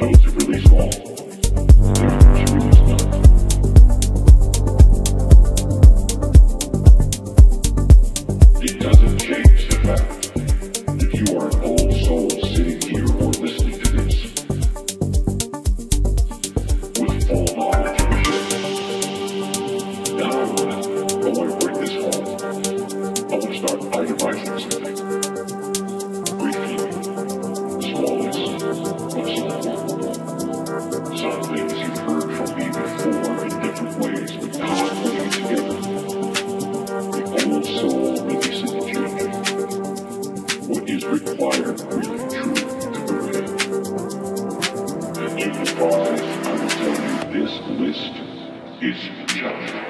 notes you release all. required under truth to prevail. In the five, I will tell you this list is just.